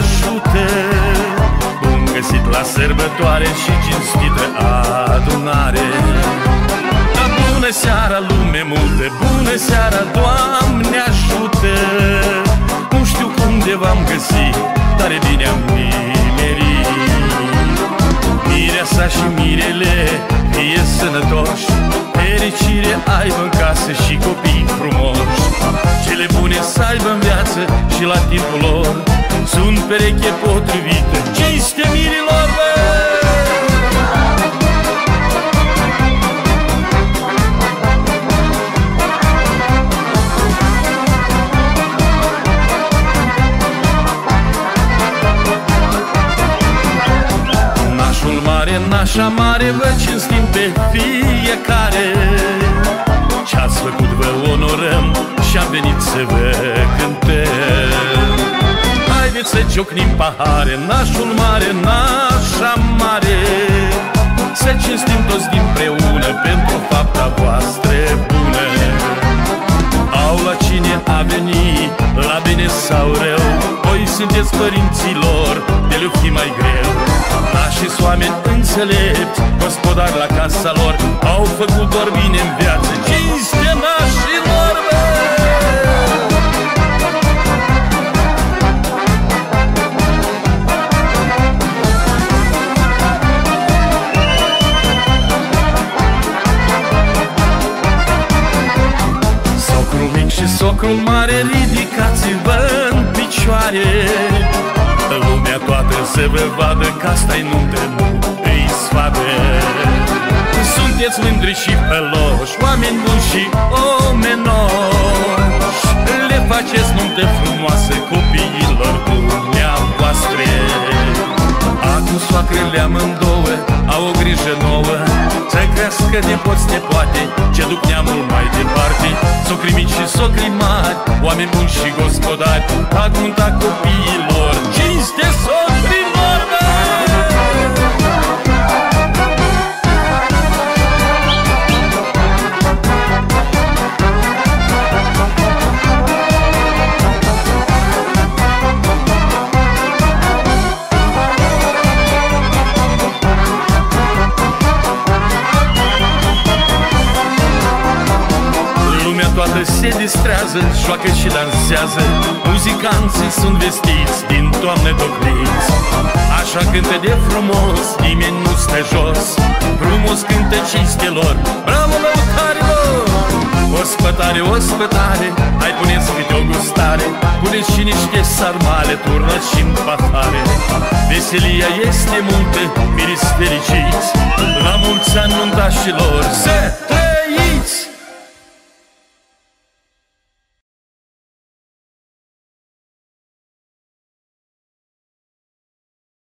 ajută! Bun găsit la sărbătoare și cinstită adunare. La bună seara lume multă, bună seara Doamne ajută! Nu știu cum de v-am găsit, tare bine am nimerit. Mireasa și mirele fie sănătoși Fericire aibă în casă și copii frumoși. Cele bune să aibă în viață și la timpul lor. Sunt pereche potrivită, cinste mirilor, bă! Nașul mare, nașa mare, vă cinstim pe fiecare. Ce-ați făcut vă onorăm și am venit să vă cântăm. Haideți să ciocnim pahare, nașul mare, nașa mare. Să cinstim toți dinpreună pentru fapta voastră bună. Au la cine a venit, la bine sau rău Voi sunteți părinților, de le fi mai greu. Nașii oameni înțelepți, gospodari la casa lor Au făcut doar bine în viață, cinste nașilor, bă! Socrul mic și socrul mare, ridicați-vă în picioare Lumea toată să vă vadă că asta-i nuntă, nu îi sfadă Sunteți mândri și peloși, oameni buni și omenoși. Le faceți nuntă frumoasă copiilor dumneavoastră. Acum soacrele amândouă au o grijă nouă. Să crească de poți nepoate ce duc neamul mai departe. Socri mici și socri mari, oameni buni și gospodari Acum da copiilor, cinste distrează, joacă și dansează Muzicanții sunt vestiți din toamne docniți Așa cântă de frumos, nimeni nu stă jos. Frumos cântă cinstelor, bravo lăutarilor Ospătare, ospătare, hai puneți câte o gustare. Puneți și niște sarmale, turnați și în pahare Veselia este multă, miriți fericiți. La mulți ani nuntașilor, să trăiți!